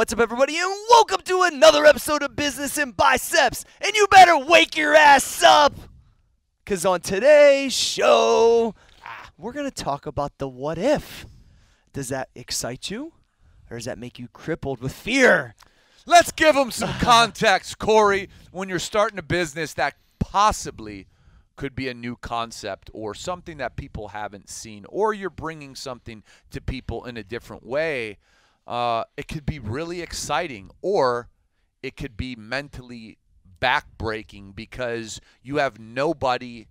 what's up, everybody, and welcome to another episode of Business and Biceps. And you better wake your ass up, because on today's show, we're going to talk about the what if. Does that excite you, or does that make you crippled with fear? Let's give them some context, Cory, when you're starting a business that possibly could be a new concept or something that people haven't seen, or you're bringing something to people in a different way. Uh, it could be really exciting, or it could be mentally backbreaking because you have nobody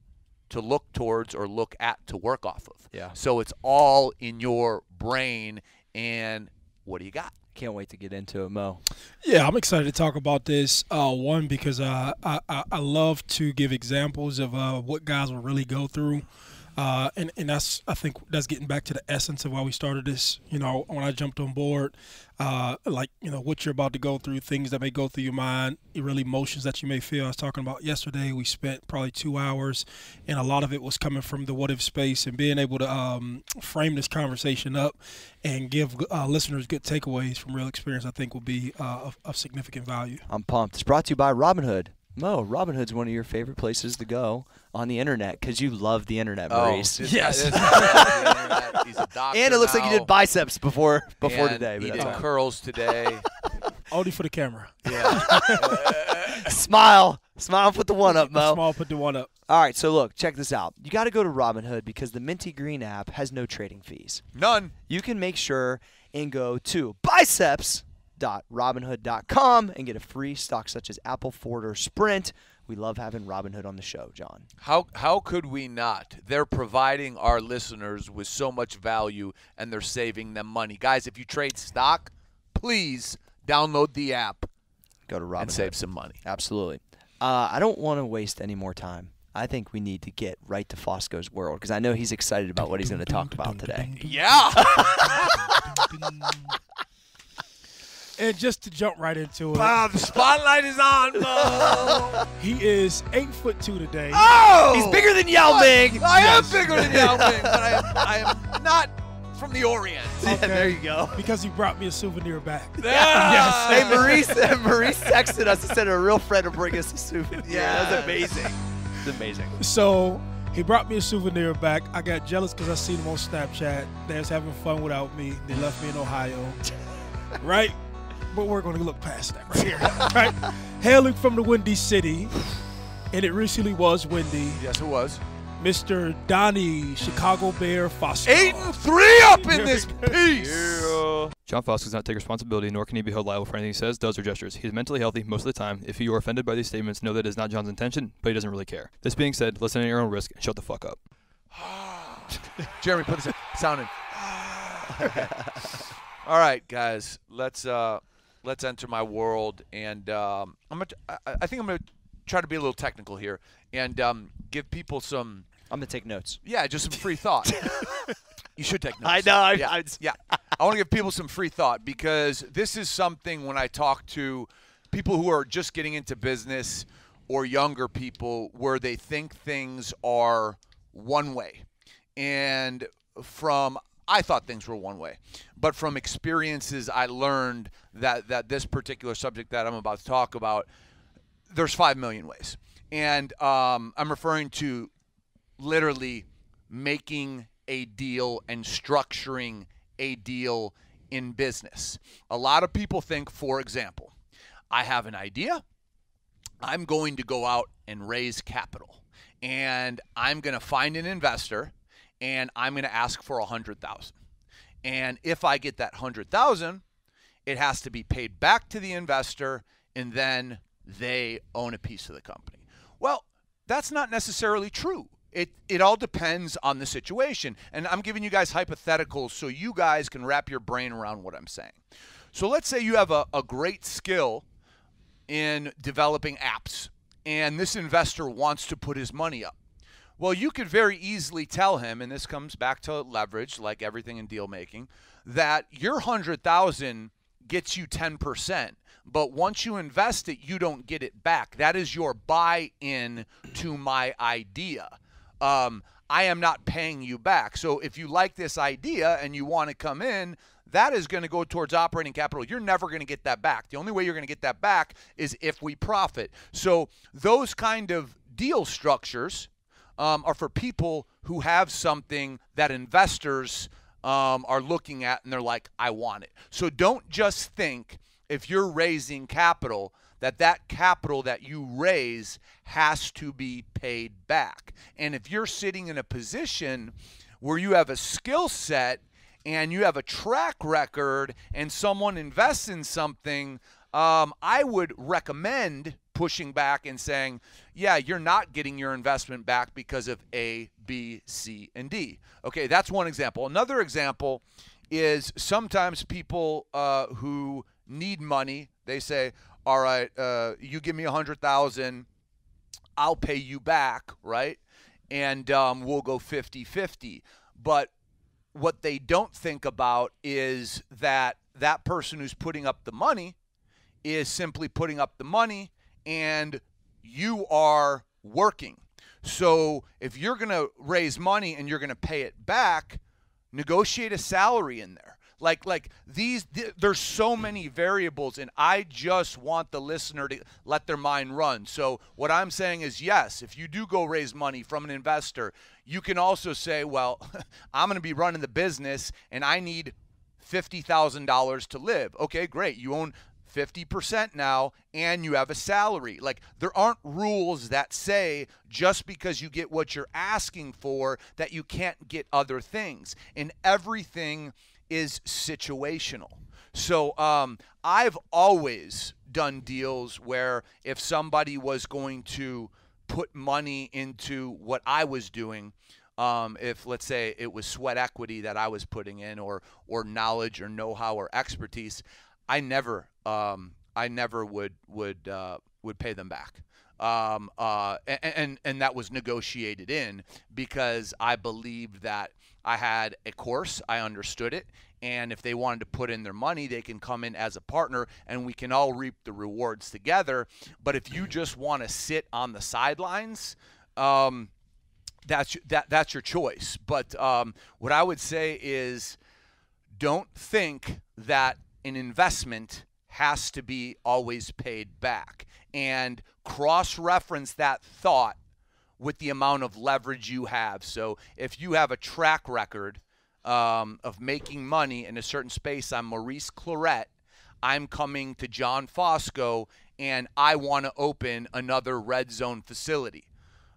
to look towards or look at to work off of. Yeah. So it's all in your brain, and what do you got? Can't wait to get into it, Mo. Yeah, I'm excited to talk about this. Uh, one because uh, I, I I love to give examples of uh, what guys will really go through, uh, and and that's I think that's getting back to the essence of why we started this. You know, when I jumped on board, uh, like you know what you're about to go through, things that may go through your mind, really emotions that you may feel. I was talking about yesterday. We spent probably two hours, and a lot of it was coming from the what if space and being able to um, frame this conversation up and give uh, listeners good takeaways from real experience. I think will be uh, of, of significant value. I'm pumped. It's brought to you by Robinhood. Mo, Robinhood's one of your favorite places to go on the internet because you love the internet, oh, Maurice. Oh, this guy- this guy the internet. He's a doctor and it looks like you did biceps before before and today. He did that's curls today. Only for the camera. Yeah. Smile, smile. Put the one up, Mo. Small, put the one up. All right, so look, check this out. You got to go to Robinhood because the Minty Green app has no trading fees. None. You can make sure and go to biceps.robinhood.com and get a free stock such as Apple, Ford, or Sprint. We love having Robinhood on the show, John. How how could we not? They're providing our listeners with so much value and they're saving them money. Guys, if you trade stock, please download the app Go to Robinhood. and save some money. Absolutely. Uh, I don't want to waste any more time. I think we need to get right to Fosco's world because I know he's excited about what he's going to talk about today. Yeah. And just to jump right into it, Wow, the spotlight is on, Mo. he is eight foot two today. Oh! He's bigger than Yao Ming. I am bigger than Yao Ming, but I am, I am not from the Orient. Yeah, there you go. Because he brought me a souvenir back. Yes. Hey, Maurice, Maurice texted us and said a real friend to bring us a souvenir. Yeah, that's Yes. amazing. It's amazing. So he brought me a souvenir back. I got jealous because I seen him on Snapchat. They was having fun without me. They left me in Ohio. right? But we're going to look past that right here. right? Hailing from the Windy City, and it recently was windy, Yes, it was. Mr. Donnie Chicago Bear Foster. Eight and three up in this piece. John Fosk does not take responsibility, nor can he be held liable for anything he says, does, or gestures. He is mentally healthy most of the time. If you are offended by these statements, know that it is not John's intention, but he doesn't really care. This being said, listen at your own risk and shut the fuck up. Jeremy, put this sound in. All right, guys, let's uh, let's enter my world, and um, I'm gonna, I, I think I'm gonna try to be a little technical here and um, give people some, I'm going to take notes. yeah, just some free thought. you should take notes. I know, I- yeah, I- yeah. I want to give people some free thought because this is something when I talk to people who are just getting into business or younger people where they think things are one way. And from I thought things were one way, but from experiences I learned that that this particular subject that I'm about to talk about, there's five million ways, and um, I'm referring to literally making a deal and structuring a deal in business. A lot of people think, for example, I have an idea. I'm going to go out and raise capital. And I'm going to find an investor and I'm going to ask for a 100,000. And if I get that 100,000, it has to be paid back to the investor and then they own a piece of the company. Well, that's not necessarily true. It, it all depends on the situation. And I'm giving you guys hypotheticals so you guys can wrap your brain around what I'm saying. So let's say you have a, a great skill in developing apps, and this investor wants to put his money up. Well, you could very easily tell him, and this comes back to leverage, like everything in deal making, that your hundred thousand gets you ten percent, but once you invest it, you don't get it back. That is your buy-in to my idea. Um, I am not paying you back. So if you like this idea and you want to come in, that is going to go towards operating capital. You're never going to get that back. The only way you're going to get that back is if we profit. So those kind of deal structures um, are for people who have something that investors um, are looking at and they're like, I want it. So don't just think if you're raising capital that that capital that you raise has to be paid back. And if you're sitting in a position where you have a skill set and you have a track record and someone invests in something, um, I would recommend pushing back and saying, yeah, you're not getting your investment back because of A, B, C, and D. Okay, that's one example. Another example is sometimes people uh, who need money, they say, all right, uh, you give me a hundred thousand, I'll pay you back, right? And um, we'll go 50-50. But what they don't think about is that that person who's putting up the money is simply putting up the money and you are working. So if you're going to raise money and you're going to pay it back, negotiate a salary in there. Like like these th- there's so many variables and I just want the listener to let their mind run. So what I'm saying is yes, if you do go raise money from an investor, you can also say, well, I'm going to be running the business and I need $50,000 to live. Okay, great. You own 50% now and you have a salary. Like there aren't rules that say just because you get what you're asking for that you can't get other things. And everything is situational. So um, I've always done deals where if somebody was going to put money into what I was doing, um, if let's say it was sweat equity that I was putting in, or or knowledge or know-how or expertise, I never um, I never would would uh, would pay them back. Um, uh, and, and and that was negotiated in because I believed that I had a course, I understood it, and if they wanted to put in their money, they can come in as a partner, and we can all reap the rewards together. But if you just want to sit on the sidelines, um, that's that that's your choice. But um, what I would say is, don't think that an investment has to be always paid back, and cross-reference that thought with the amount of leverage you have. So if you have a track record um, of making money in a certain space, I'm Maurice Clarett. I'm coming to John Fosco and I want to open another red zone facility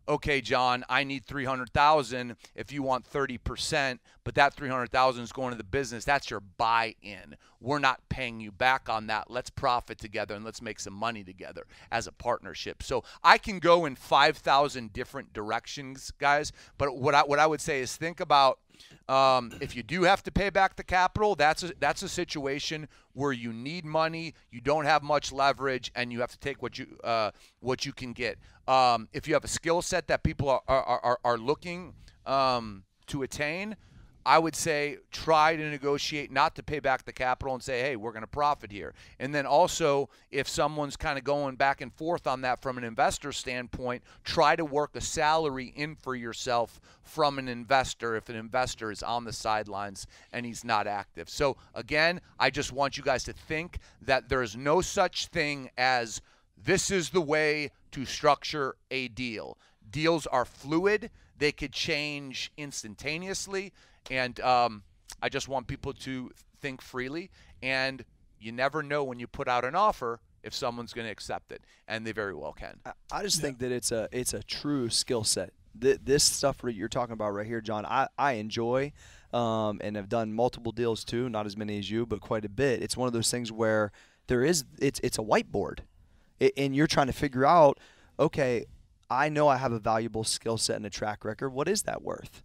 okay, John, I need 300,000 if you want 30%, but that 300,000 is going to the business. That's your buy-in. We're not paying you back on that. Let's profit together and let's make some money together as a partnership. So I can go in 5,000 different directions, guys, but what I what I would say is think about um, if you do have to pay back the capital, that's a, that's a situation where you need money, you don't have much leverage, and you have to take what you uh, what you can get. Um, if you have a skill set that people are are, are, are looking um, to attain, I would say try to negotiate not to pay back the capital and say, hey, we're going to profit here. And then also, if someone's kind of going back and forth on that from an investor standpoint, try to work a salary in for yourself from an investor if an investor is on the sidelines and he's not active. So, again, I just want you guys to think that there is no such thing as this is the way to structure a deal. Deals are fluid. They could change instantaneously. And um, I just want people to think freely. And you never know when you put out an offer if someone's going to accept it, and they very well can. I, I just yeah. think that it's a it's a true skill set. Th- this stuff you're talking about right here, John, I, I enjoy um, and have done multiple deals too. Not as many as you, but quite a bit. It's one of those things where there is it's it's a whiteboard, it, and you're trying to figure out, okay, I know I have a valuable skill set and a track record. What is that worth?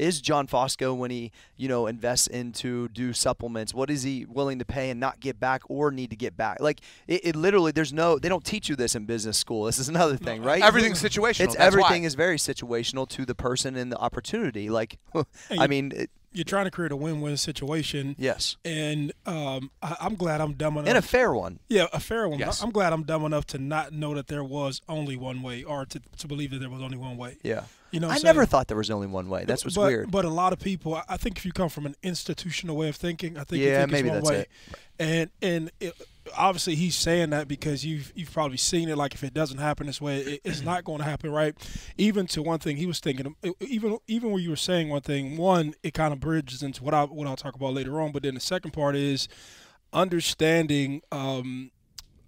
Is John Fosco when he, you know, invests into do supplements? What is he willing to pay and not get back or need to get back? Like it, it literally, there's no, they don't teach you this in business school. This is another thing, right? Everything's situational. It's everything why. is very situational to the person and the opportunity. Like, I mean, it, you're trying to create a win-win situation. Yes. And um, I, I'm glad I'm dumb enough. And a fair one. yeah, a fair one. Yes. I'm glad I'm dumb enough to not know that there was only one way, or to, to believe that there was only one way. Yeah. You know, I never thought there was only one way. That's what's but, weird. But a lot of people, I- think, if you come from an institutional way of thinking, I think you Yeah, think maybe it's one that's way. it. And and it, obviously he's saying that because you've you've probably seen it. Like if it doesn't happen this way, it, it's not going to happen, right? Even to one thing he was thinking, even even when you were saying one thing, one it kind of bridges into what I what I'll talk about later on. But then the second part is understanding. Um,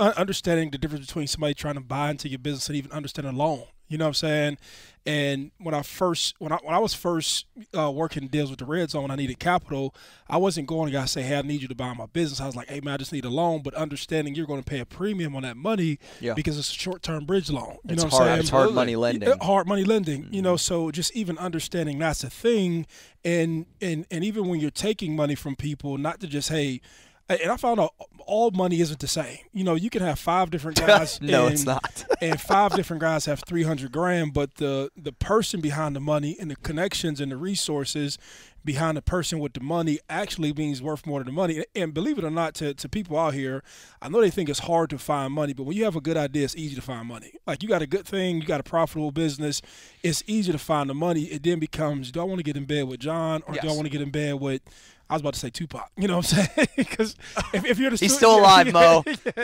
understanding the difference between somebody trying to buy into your business and even understanding a loan. You know what I'm saying? And when I first, when I when I was first uh, working deals with the Red Zone, I needed capital. I wasn't going to guys say, "Hey, I need you to buy my business." I was like, "Hey, man, I just need a loan," but understanding you're going to pay a premium on that money Yeah. because it's a short-term bridge loan. You it's know what hard. I'm saying? It's hard money lending. Hard money lending you know so just even understanding that's a thing and and and even when you're taking money from people not to just hey and I found out all money isn't the same. You know, you can have five different guys. no, and, it's not. and five different guys have 300 grand, but the the person behind the money and the connections and the resources behind the person with the money actually means worth more than the money. And believe it or not, to, to people out here, I know they think it's hard to find money, but when you have a good idea, it's easy to find money. Like you got a good thing, you got a profitable business, it's easy to find the money. It then becomes, do I want to get in bed with John or do I want to get in bed with I was about to say Tupac. You know what I'm saying? Because if, if you're the He's stu- still alive, Mo.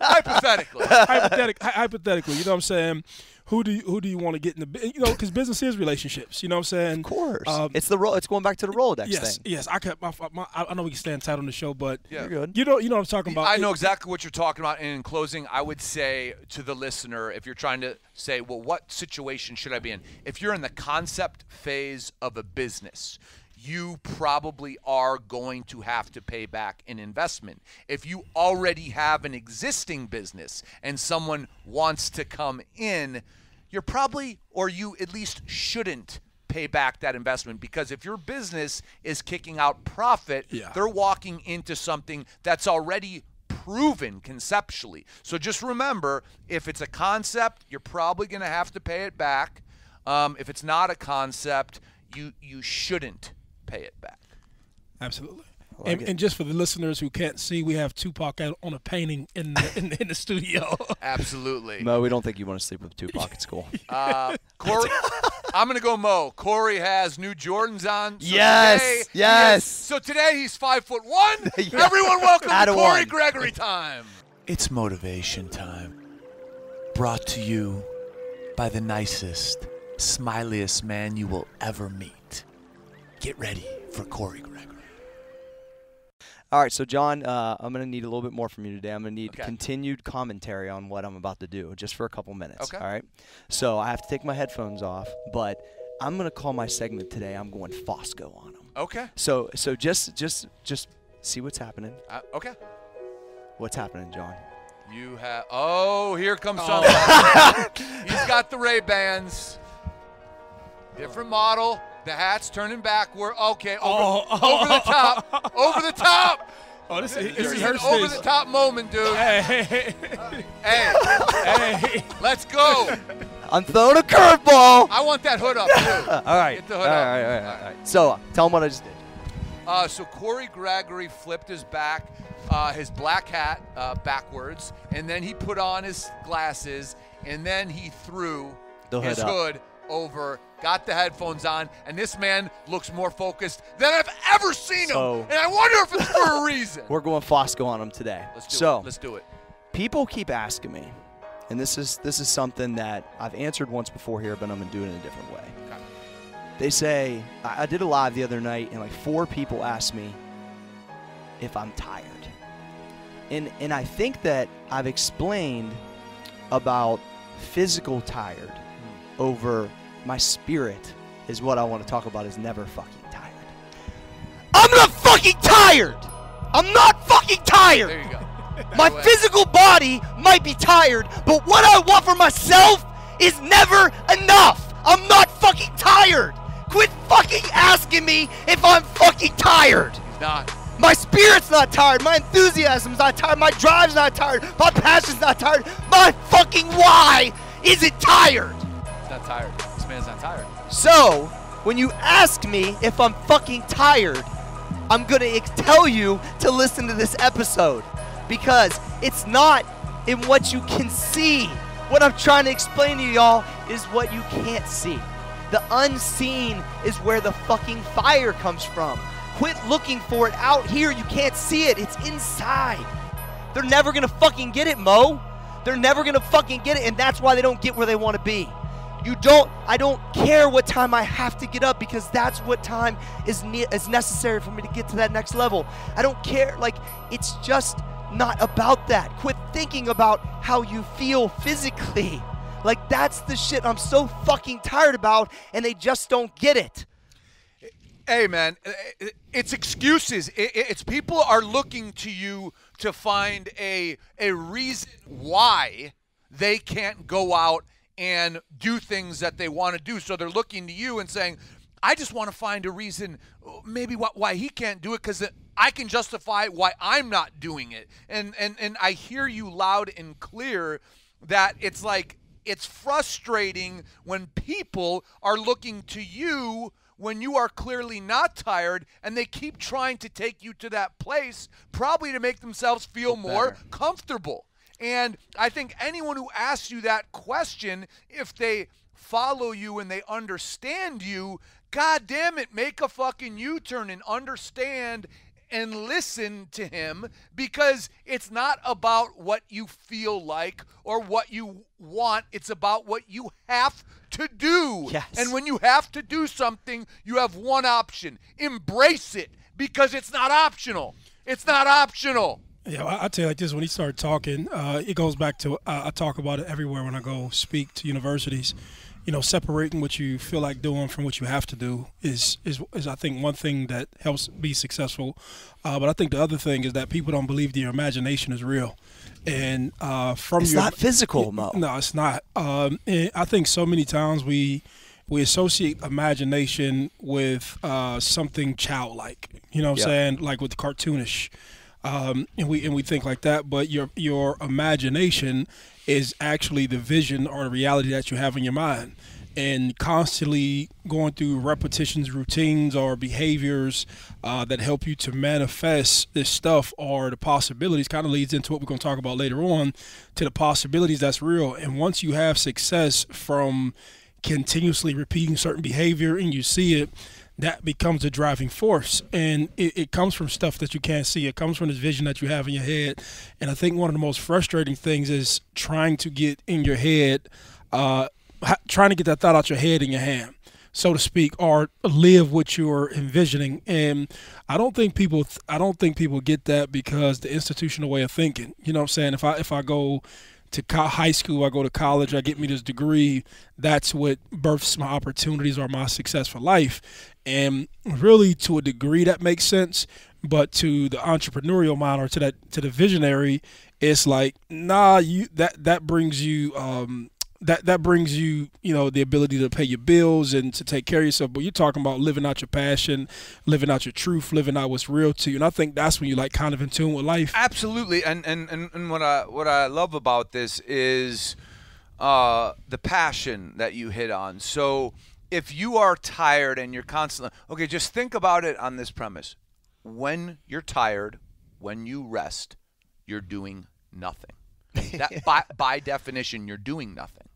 Hypothetically. hypothetic, hy- hypothetically, you know what I'm saying? Who do you, who do you want to get in the you know because business is relationships. You know what I'm saying? Of course. Um, it's the role. It's going back to the Rolodex yes, thing. yes. I could. My, my, I I know we can stand tight on the show, but Yeah. You're good. you know, you know what I'm talking about. I know exactly what you're talking about. And in closing, I would say to the listener, if you're trying to say, well, what situation should I be in? If you're in the concept phase of a business, you probably are going to have to pay back an investment. If you already have an existing business and someone wants to come in, you're probably, or you at least shouldn't pay back that investment because if your business is kicking out profit, Yeah. they're walking into something that's already proven conceptually. So just remember if it's a concept, you're probably going to have to pay it back. Um, if it's not a concept, you you shouldn't pay it back. absolutely. like and, and just for the listeners who can't see, we have Tupac out on a painting in the, in, in the studio. Absolutely. Mo, we don't think you want to sleep with Tupac at school. Uh, Cory, I'm gonna go Mo. Cory has new Jordans on. So Yes, today yes. is- so today he's five foot one. Yeah. Everyone, welcome Add to a Cory one. Gregory time. It's motivation time. Brought to you by the nicest, smiliest man you will ever meet. Get ready for Cory Gregory. All right, so John, uh, I'm going to need a little bit more from you today. I'm going to need Okay. continued commentary on what I'm about to do, just for a couple minutes. Okay. All right. So I have to take my headphones off, but I'm going to call my segment today. I'm going Fosco on them. Okay. So, so just, just, just see what's happening. Uh, okay. What's happening, John? You have. Oh, here comes somebody. He's got the Ray Bans. Different model. The hat's turning backward. Okay, over, Oh, over the top. Over the top. oh, this is, This this is is an her over the top moment, dude. Hey, hey, hey, Hey, hey. let's go. I'm throwing a curveball. I want that hood up too. All right. Get the all hood right, up. all right, all right, all right. So tell him what I just did. Uh, so Cory Gregory flipped his back, uh, his black hat uh, backwards, and then he put on his glasses, and then he threw The his up. hood over, got the headphones on, and this man looks more focused than I've ever seen So- him. And I wonder if it's for a reason. We're going Fosco on him today. Let's do so it. Let's do it. people keep asking me, and this is this is something that I've answered once before here, but I'm gonna do it in a different way. Okay. They say I, I did a live the other night, and like four people asked me if I'm tired, and and I think that I've explained about physical tired hmm. over my spirit is what I want to talk about. Is never fucking tired. I'm not fucking tired. I'm not fucking tired. There you go. My physical body might be tired, but what I want for myself is never enough. I'm not fucking tired. Quit fucking asking me if I'm fucking tired. He's not. My spirit's not tired. My enthusiasm's not tired. My drive's not tired. My passion's not tired. My fucking why isn't tired. He's not tired. Tired. So, when you ask me if I'm fucking tired, I'm to tell you to listen to this episode because it's not in what you can see. What I'm trying to explain to y'all is what you can't see. The unseen is where the fucking fire comes from. Quit looking for it out here. You can't see it. It's inside. They're never gonna fucking get it, Mo. They're never gonna fucking get it, and that's why they don't get where they want to be. You don't. I don't care what time I have to get up because that's what time is ne- is necessary for me to get to that next level. I don't care. Like it's just not about that. Quit thinking about how you feel physically. Like that's the shit I'm so fucking tired about, and they just don't get it. Hey, man, eh, eh, it's excuses. It's people are looking to you to find a a reason why they can't go out and do things that they want to do. So they're looking to you and saying, "I just want to find a reason, maybe why he can't do it, because I can justify why I'm not doing it." And and and I hear you loud and clear that it's like it's frustrating when people are looking to you when you are clearly not tired and they keep trying to take you to that place, probably to make themselves feel more comfortable. And I think anyone who asks you that question, if they follow you and they understand you, God damn it, make a fucking U turn and understand and listen to him because it's not about what you feel like or what you want. It's about what you have to do. Yes. And when you have to do something, you have one option embrace it because it's not optional. It's not optional. Yeah, I, I tell you like this: when he started talking, uh, it goes back to uh, I talk about it everywhere when I go speak to universities you know, separating what you feel like doing from what you have to do is is, is I think one thing that helps be successful. Uh, but I think the other thing is that people don't believe that your imagination is real, and uh, from it's your not physical, Mo. No, it's not. Um, I think so many times we we associate imagination with uh, something childlike. You know what I'm saying? Like with cartoonish. Um, and we and we think like that, but your your imagination is actually the vision or the reality that you have in your mind and constantly going through repetitions, routines, or behaviors uh, that help you to manifest this stuff or the possibilities kind of leads into what we're going to talk about later on to the possibilities that's real. And once you have success from continuously repeating certain behavior and you see it, that becomes a driving force. And it, it, comes from stuff that you can't see. It comes from this vision that you have in your head. And I think one of the most frustrating things is trying to get in your head, uh, trying to get that thought out your head in your hand, so to speak, or live what you're envisioning. And I don't think people, I don't think people get that because the institutional way of thinking. You know what I'm saying? If I if I go to high school, I go to college, I get me this degree. That's what births my opportunities or my success for life. And really, to a degree, that makes sense. But to the entrepreneurial mind or to that to the visionary, it's like, nah, you that that brings you um, that that brings you you know the ability to pay your bills and to take care of yourself. But you're talking about living out your passion living out your truth living out what's real to you. And i think that's when you like kind of in tune with life. Absolutely. And and and, and what i what i love about this is uh the passion that you hit on. So if you are tired and you're constantly okay just think about it on this premise. When you're tired when you rest you're doing nothing. That by, by definition you're doing nothing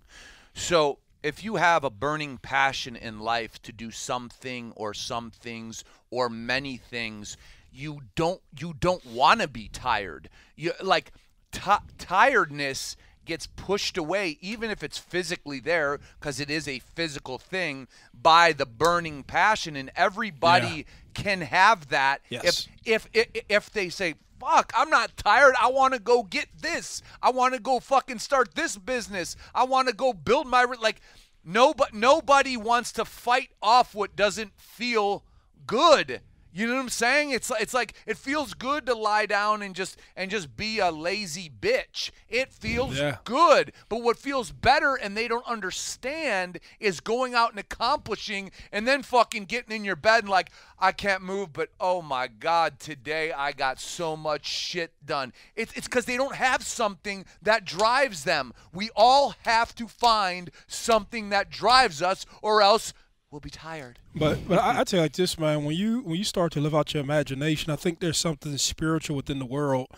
so if you have a burning passion in life to do something or some things or many things, you don't you don't want to be tired. You like t- tiredness gets pushed away even if it's physically there because it is a physical thing by the burning passion and everybody yeah. can have that yes. if if if they say fuck, I'm not tired. I want to go get this. I want to go fucking start this business. I want to go build my like nobody nobody wants to fight off what doesn't feel good. You know what I'm saying? It's it's like it feels good to lie down and just and just be a lazy bitch. It feels yeah. good. But what feels better and they don't understand is going out and accomplishing and then fucking getting in your bed and like I can't move, but oh my god, today I got so much shit done. It's it's cuz they don't have something that drives them. We all have to find something that drives us or else will be tired. But but I, I tell you like this, man. When you when you start to live out your imagination, I think there's something spiritual within the world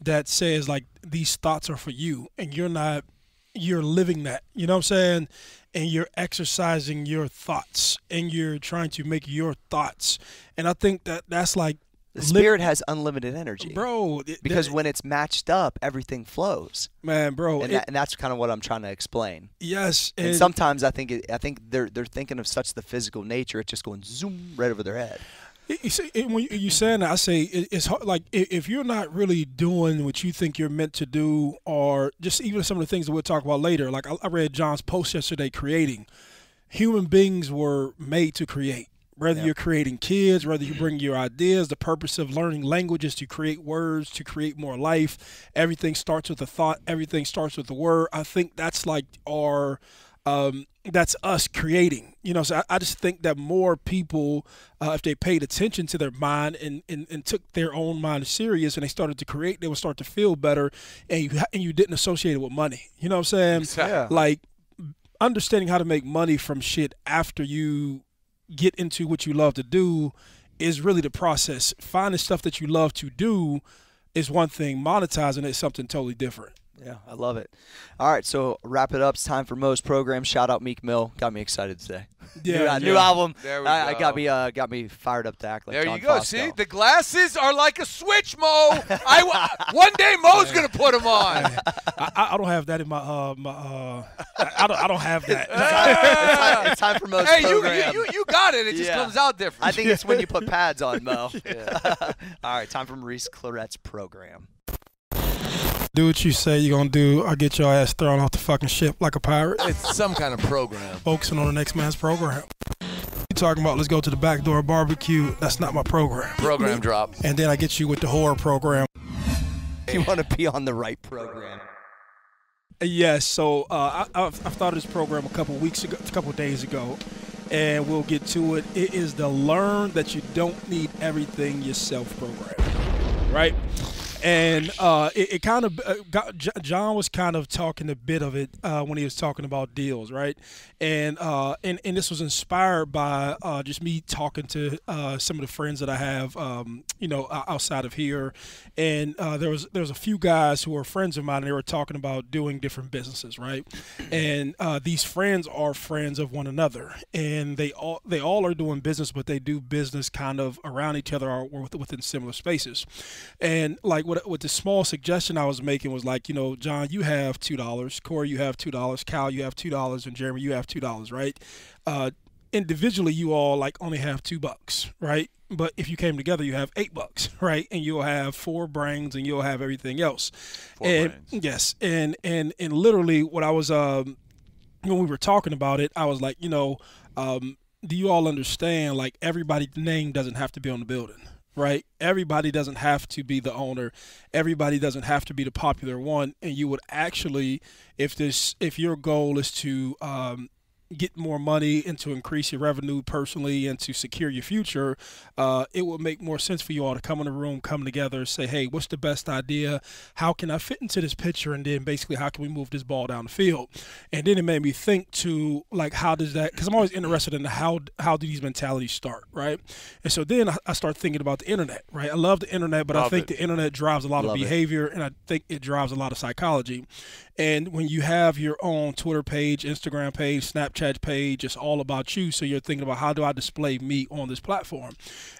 that says like these thoughts are for you, and you're not you're living that. You know what I'm saying? And you're exercising your thoughts, and you're trying to make your thoughts. And I think that that's like The spirit has unlimited energy. bro. it- Because that- when it's matched up, everything flows. man, bro, And, it- that, and that's kind of what I'm trying to explain. yes, And, and sometimes I think it, I think they're they're thinking of such the physical nature, it's just going zoom right over their head. You see, when you- saying that, I say it, it's hard, like if you're not really doing what you think you're meant to do, or just even some of the things that we'll talk about later. Like I, I read John's post yesterday, creating. Human beings were made to create. Whether Yeah. you're creating kids, whether you bring your ideas, the purpose of learning languages to create words, to create more life, everything starts with a thought. Everything starts with a word. I think that's like our um, that's us creating. You know, so I, I just think that more people, uh, if they paid attention to their mind and, and, and took their own mind serious and they started to create, they would start to feel better. And you and you didn't associate it with money. You know what I'm saying? Yeah. Like understanding how to make money from shit after you get into what you love to do is really the process. Finding stuff that you love to do is one thing. Monetizing it is something totally different. Yeah, I love it. All right, so wrap it up. It's time for Mo's program. Shout out Meek Mill. Got me excited today. Yeah, new, uh, new album. There we I, I got me uh, got me fired up to act like There John you go. Fosco. See, the glasses are like a switch, Mo. I one day Mo's gonna put them on. I, I I don't have that in my uh my uh I, I don't I don't have that. it's, time, it's time for Mo's hey, you, program. you you you got it. It just Yeah. comes out different. I think it's when you put pads on, Mo. All right, time for Maurice Clarett's program. Do what you say you're gonna do. I'll get your ass thrown off the fucking ship like a pirate. it's some kind of program. Focusing on the next man's program. You talking about let's go to the back door barbecue? That's not my program. Program drop. And then I get you with the horror program. You want to be on the right program. Yes, so uh, I, I've, I've thought of this program a couple weeks ago, a couple days ago, and we'll get to it. It is the learn that you don't need everything yourself program, right? And uh, it, it kind of uh, got, John was kind of talking a bit of it uh, when he was talking about deals, right? And uh, and and this was inspired by uh, just me talking to uh, some of the friends that I have, um, you know, outside of here, and there was there was a few guys who were friends of mine, and they were talking about doing different businesses, right? And these friends are friends of one another, and they all they all are doing business, but they do business kind of around each other or with- within similar spaces. And like what what the small suggestion I was making was like, you know, John, you have two dollars, Cory, you have two dollars, Cal, you have two dollars, and Jeremy, you have two dollars, right? Uh, individually, you all like only have two bucks, right? But if you came together, you have eight bucks, right? And you'll have four brains, and you'll have everything else. Four and brains. yes, and and and literally, what I was um when we were talking about it, I was like, you know, um, do you all understand? Like, everybody's name doesn't have to be on the building, right? Everybody doesn't have to be the owner. Everybody doesn't have to be the popular one. And you would actually, if this, if your goal is to um, get more money and to increase your revenue personally and to secure your future, uh, it would make more sense for you all to come in a room, come together, say, hey, what's the best idea? How can I fit into this picture? And then basically, how can we move this ball down the field? And then it made me think to like, how does that? Because I'm always interested in how how do these mentalities start, right? And so then I, start thinking about the internet, right? I love the internet, but I think it. the internet drives a lot Love of it. behavior, and I think it drives a lot of psychology. And when you have your own Twitter page, Instagram page, Snapchat page, it's all about you. So you're thinking about how do I display me on this platform?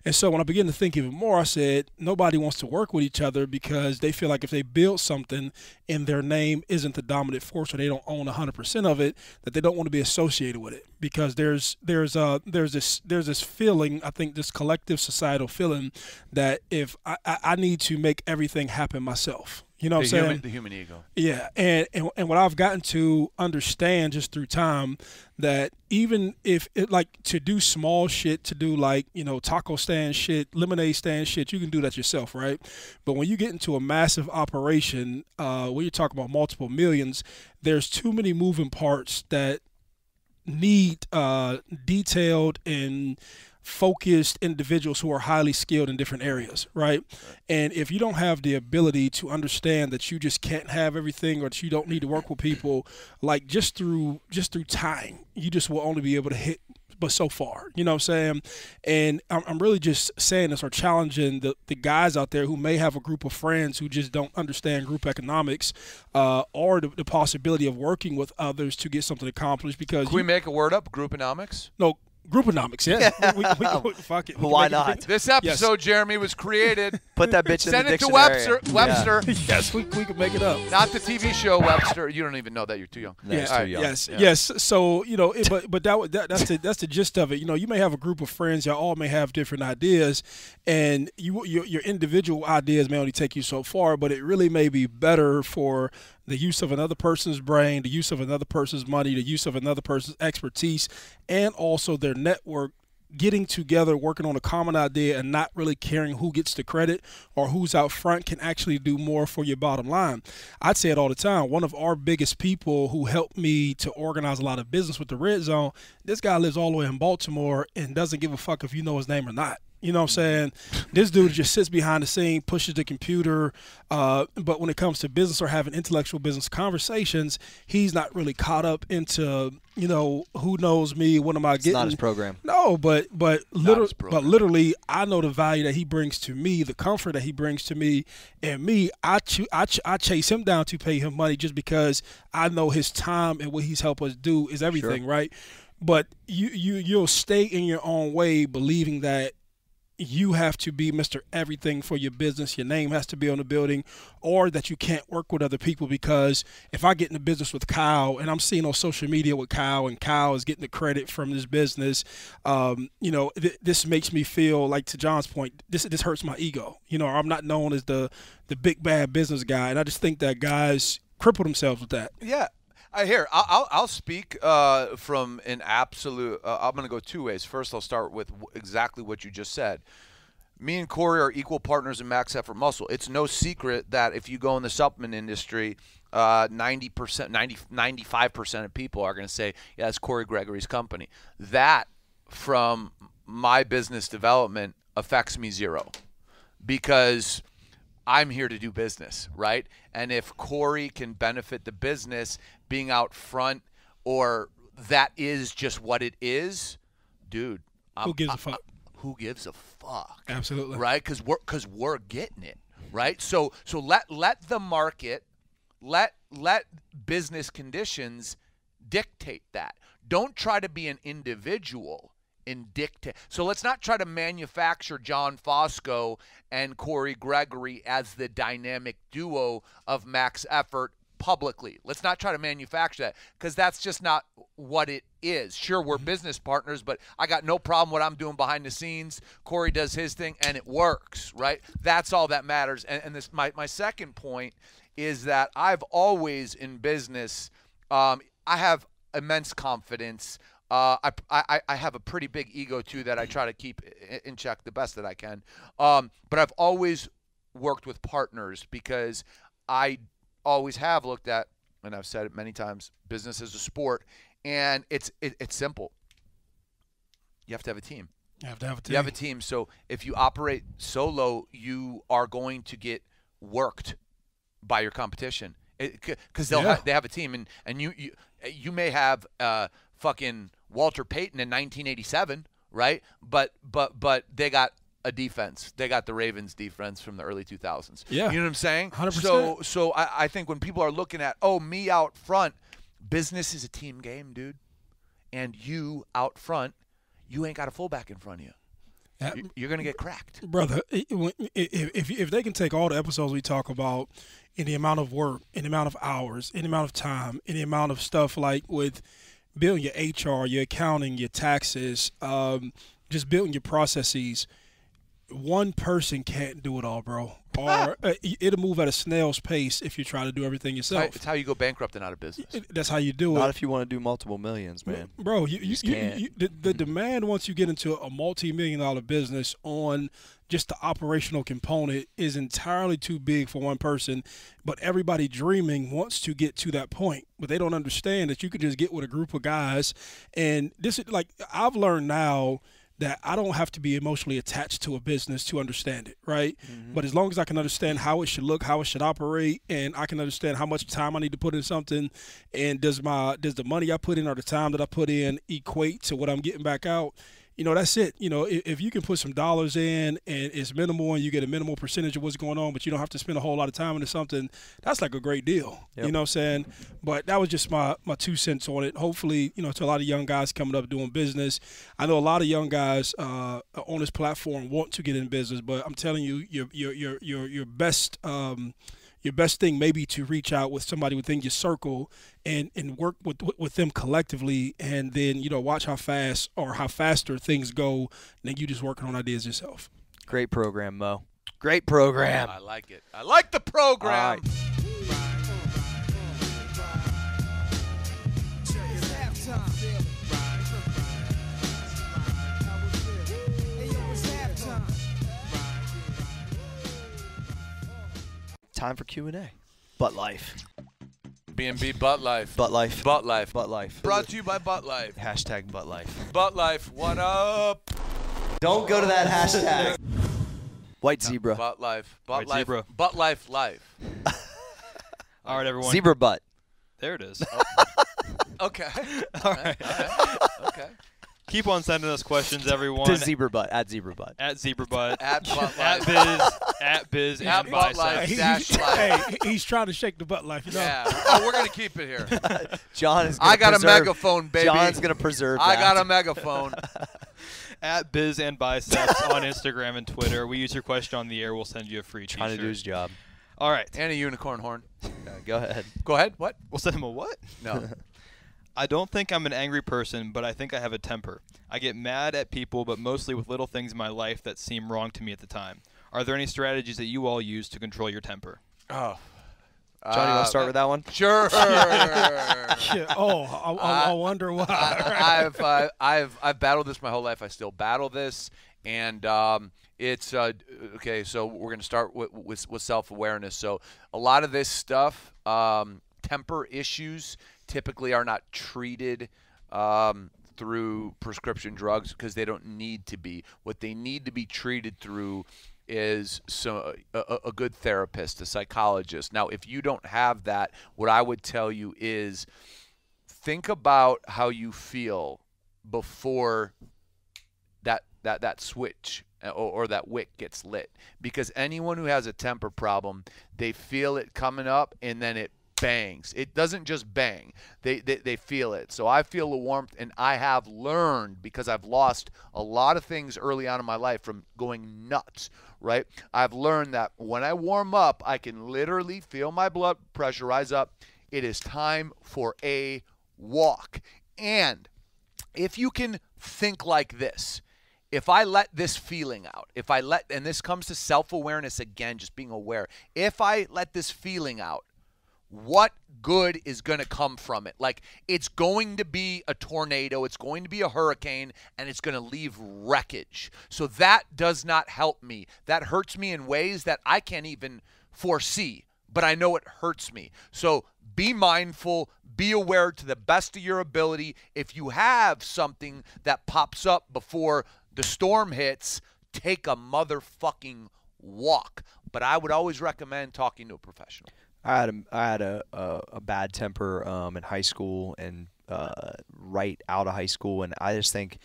And so when I began to think even more, I said nobody wants to work with each other because they feel like if they build something and their name isn't the dominant force or they don't own 100% of it, that they don't want to be associated with it because there's there's uh there's this there's this feeling I think this collective societal feeling that if I, I, I need to make everything happen myself. You know what The I'm saying? human, the human ego. Yeah, and, and and what I've gotten to understand just through time that even if it like to do small shit, to do like you know taco stand shit, lemonade stand shit, you can do that yourself, right? But when you get into a massive operation, uh, when you're talking about multiple millions, there's too many moving parts that need uh, detailed and focused individuals who are highly skilled in different areas, right? And if you don't have the ability to understand that you just can't have everything or that you don't need to work with people, like just through just through time, you just will only be able to hit but so far. You know what I'm saying? And I'm, really just saying this or challenging the, the guys out there who may have a group of friends who just don't understand group economics uh, or the, the possibility of working with others to get something accomplished because Can we you- make a word up? Grouponomics. no grouponomics, yeah. we, we, we, fuck it. We Why make it- not? This episode, Jeremy, was created. Put that bitch in the dictionary. Send the it to dictionary. Webster. Webster. yes, we, we can make it up. Not the TV show Webster. You don't even know that. You're too young. No, it's All too right, young. Yes, Yeah. yes. So you know, it, but but that, that that's the that's the gist of it. You know, you may have a group of friends. Y'all all may have different ideas, and you your, your individual ideas may only take you so far. But it really may be better for the use of another person's brain, the use of another person's money, the use of another person's expertise, and also their network getting together, working on a common idea, and not really caring who gets the credit or who's out front can actually do more for your bottom line. I'd say it all the time. One of our biggest people who helped me to organize a lot of business with the Red Zone, this guy lives all the way in Baltimore and doesn't give a fuck if you know his name or not. You know what I'm saying? This dude just sits behind the scene, pushes the computer. Uh, but when it comes to business or having intellectual business conversations, he's not really caught up into, you know, who knows me? What am I It's getting? not his program. No, but but literally, but literally, I know the value that he brings to me, the comfort that he brings to me, and me. I ch- I, ch- I chase him down to pay him money just because I know his time and what he's helped us do is everything, right? But you you you'll stay in your own way, believing that you have to be Mr. Everything for your business. Your name has to be on the building, or that you can't work with other people because if I get in the business with Kyle and I'm seeing on social media with Kyle and Kyle is getting the credit from this business, um, you know, th- this makes me feel like to John's point, this this hurts my ego. You know, I'm not known as the the big bad business guy, and I just think that guys cripple themselves with that. Yeah. I hear. I'll, I'll, I'll speak uh, from an absolute. Uh, I'm going to go two ways. First, I'll start with exactly what you just said. Me and Cory are equal partners in Max Effort Muscle. It's no secret that if you go in the supplement industry, uh, 90%, 90, 95% of people are going to say, yeah, it's Cory Gregory's company. That, from my business development, affects me zero because I'm here to do business, right? And if Cory can benefit the business being out front or that is just what it is, dude. I'm, Who gives a I- fuck? Who gives a fuck? Absolutely. Right? Because we're because we're getting it. Right. So so let let the market, let let business conditions dictate that. Don't try to be an individual and dictate. So let's not try to manufacture John Fosco and Cory Gregory as the dynamic duo of max effort publicly. Let's not try to manufacture that because that's just not what it is. Sure, we're business partners, but I got no problem what I'm doing behind the scenes. Cory does his thing and it works, right? That's all that matters. And, and this my, my second point is that I've always in business, um, I have immense confidence. Uh, I, I, I have a pretty big ego too that I try to keep in check the best that I can. Um, but I've always worked with partners because I always have looked at, and I've said it many times, business is a sport, and it's it, it's simple. You have to have a team. You have to have a team. You have a team. So if you operate solo, you are going to get worked by your competition because they'll Yeah. ha- they have a team, and and you you you may have uh fucking Walter Payton in 1987, right? But but but they got a defense. They got the Ravens defense from the early 2000s. Yeah. you know what I'm saying? 100%. So so I, I think when people are looking at oh me out front, business is a team game, dude, and you out front, you ain't got a fullback in front of you. You- You're gonna get cracked. brother. i- i- when- i- If, if if they can take all the episodes we talk about, in the amount of work, in the amount of hours, in the amount of time, in the amount of stuff like with building your HR, your accounting, your taxes, um, just building your processes. One person can't do it all, bro. Or uh, it- it'll move at a snail's pace if you try to do everything yourself. it's how you go bankrupt and out of business. It- That's how you do it. Not if you want to do multiple millions, man. Bro, you, you, just you, can't. you, the, the demand once you get into a multi-million dollar business on just the operational component is entirely too big for one person. But everybody dreaming wants to get to that point, but they don't understand that you could just get with a group of guys. And this is like I've learned now that I don't have to be emotionally attached to a business to understand it, right? Mm-hmm. But as long as I can understand how it should look, how it should operate, and I can understand how much time I need to put in something, and does my does the money I put in or the time that I put in equate to what I'm getting back out? You know, that's it. You know, if, if you can put some dollars in and it's minimal and you get a minimal percentage of what's going on, but you don't have to spend a whole lot of time into something, that's like a great deal. Yep. You know what I'm saying? But that was just my my two cents on it. Hopefully, you know, to a lot of young guys coming up doing business. I know a lot of young guys uh, on this platform want to get in business, but I'm telling you, your your your your your best. Um, your best thing may be to reach out with somebody within your circle and, and work with with them collectively and then you know watch how fast or how faster things go than you just working on ideas yourself Great program, Mo. Great program. I like it. I like the program. Time for Q and A. Butt life. B&B Butt Life. Butt life. Butt Life. Butt life. Brought to you by Butt Life. Hashtag butt life. Butt Life, what up? Don't go to that hashtag. White zebra. Butt Life. Butt White Life. zebra. Butt Life Life. All right, everyone. Zebra butt. There it is. Oh. Okay. All right. Okay. Keep on sending us questions, everyone. To zebra butt. At zebra butt. at zebra butt. At Butt at biz. At biz At and Butt bicep. Life. He- Dash he's, life. hey, he's trying to shake the butt life you know Yeah. Oh, we're going to keep it here. John is. I got a megaphone, baby. John's gonna preserve. I got a megaphone. At biz and biceps on Instagram and Twitter. We use your question on the air. We'll send you a free Trying to t-shirt. do his job. All right. and a unicorn horn. Uh, go ahead. Go ahead. What? We'll send him a what? No. I don't think I'm an angry person, but I think I have a temper. I get mad at people, but mostly with little things in my life that seem wrong to me at the time. Are there any strategies that you all use to control your temper? Oh. Johnny, you want Uh, to start with that one? Sure. Yeah, oh I, I, I wonder why I, I've uh, I've I've battled this my whole life. I still battle this, and um, it's uh, okay. So we're gonna start with with, with self awareness. So a lot of this stuff, um, temper issues, typically are not treated. Um, through prescription drugs because they don't need to be. What they need to be treated through is so a, a- good therapist, a psychologist. Now, if you don't have that, what I would tell you is think about how you feel before that that that switch uh, or, or that wick gets lit because anyone who has a temper problem they feel it coming up and then it bangs. It doesn't just bang. They, they they feel it. So i feel the warmth and i have learned because i've lost a lot of things early on in my life from going nuts right? I've learned that when i warm up i can literally feel my blood pressure rise up. It is time for a walk. And if you can think like this if I let this feeling out, if I let, and this comes to self awareness again, just being aware, if I let this feeling out, what good is going to come from it? Like, it's going to be a tornado, it's going to be a hurricane, and it's going to leave wreckage. So that does not help me. That hurts me in ways that I can't even foresee, but I know it hurts me. So be mindful, be aware to the best of your ability. If you have something that pops up before the storm hits, take a motherfucking walk. But I would always recommend talking to a professional. I had a, I had a, a, a bad temper um, in high school and uh, right out of high school, and I just think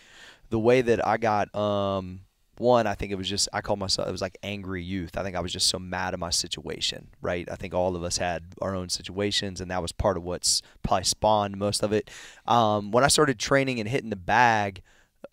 the way that I got um, one, I think it was just I call myself it was like angry youth. I think I was just so mad at my situation, right? I think all of us had our own situations, and that was part of what's probably spawned most of it. Um, when I started training and hitting the bag,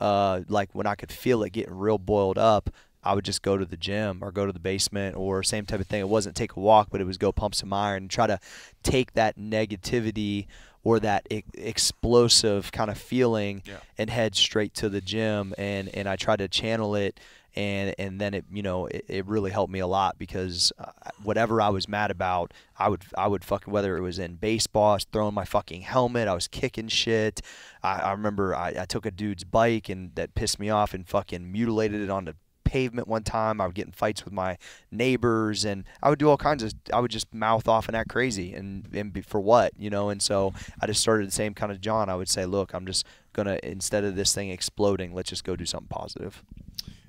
uh, like when I could feel it getting real boiled up, I would just go to the gym or go to the basement or same type of thing. It wasn't take a walk, but it was go pump some iron and try to take that negativity or that e- explosive kind of feeling Yeah. and head straight to the gym. And, and I tried to channel it. And, and then it you know it, it really helped me a lot because uh, whatever I was mad about I would I would fucking whether it was in baseball I was throwing my fucking helmet I was kicking shit I, I remember I, I took a dude's bike and that pissed me off and fucking mutilated it on the pavement one time. I would get in fights with my neighbors, and I would do all kinds of. I would just mouth off and act crazy, and and for what, you know. And so I just started the same kind of John. I would say, look, I'm just gonna instead of this thing exploding, let's just go do something positive.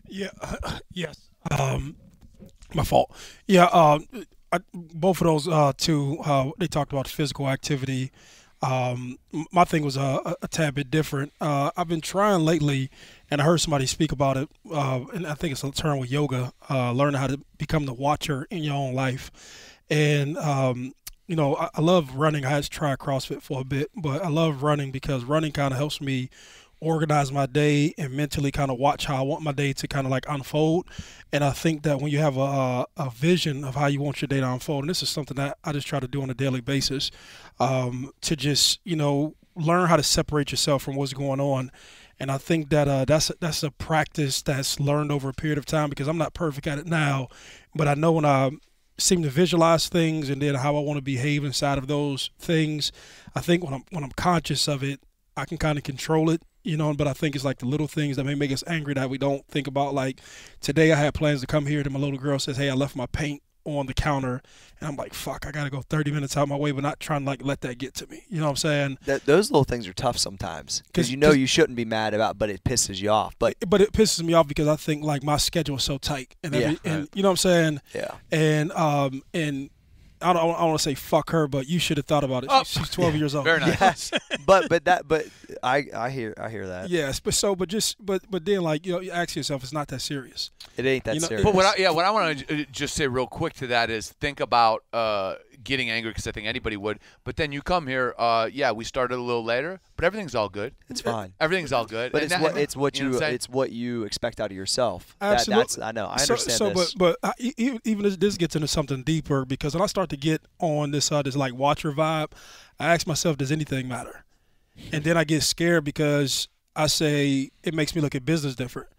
Yeah. yes. Um, my fault. Yeah. Um, both of those uh, two, uh, they talked about physical activity. Um, my thing was a, a tad bit different. Uh, I've been trying lately, and I heard somebody speak about it, uh, and I think it's a term with yoga, uh, learning how to become the watcher in your own life. And um, you know, I, I love running. I had try CrossFit for a bit, but I love running because running kind of helps me organize my day and mentally kind of watch how I want my day to kind of like unfold. And I think that when you have a, a, vision of how you want your day to unfold, and this is something that I just try to do on a daily basis, um, to just you know learn how to separate yourself from what's going on. And I think that uh, that's that's a practice that's learned over a period of time because I'm not perfect at it now, but I know when I seem to visualize things and then how I want to behave inside of those things. I think when I'm when I'm conscious of it, I can kind of control it, you know. But I think it's like the little things that may make us angry that we don't think about. Like today, I had plans to come here, and my little girl says, "Hey, I left my paint on the counter," and I'm like, "Fuck, I gotta go 30 minutes out my way," but not trying to like let that get to me. You know what I'm saying? That those little things are tough sometimes 'Cause- because you know you shouldn't be mad about, but it pisses you off. But But it pisses me off because I think like my schedule is so tight, and every, Yeah. and you know what I'm saying. yeah, And um and I don't, I don't want to say fuck her, but you should have thought about it. Oh, She's 12 years old. Very nice. yes. but but that but I I hear I hear that. Yes, but so, but just, but, but then, like, you know, you ask yourself, it's not that serious. It ain't that You know, serious. But what I, yeah, what I want to just say real quick to that is think about uh, getting angry because I think anybody would. But then you come here, uh, yeah, we started a little later, but everything's all good. It's fine. Everything's all good. But And it's that- what it's what you, you know what it's what you expect out of yourself. That, Absolutely. that's I know I so, understand so, this. but, but I, even this, this gets into something deeper because when I start to get on this, uh, this like watcher vibe, I ask myself, does anything matter? And then I get scared because I say it makes me look at business different.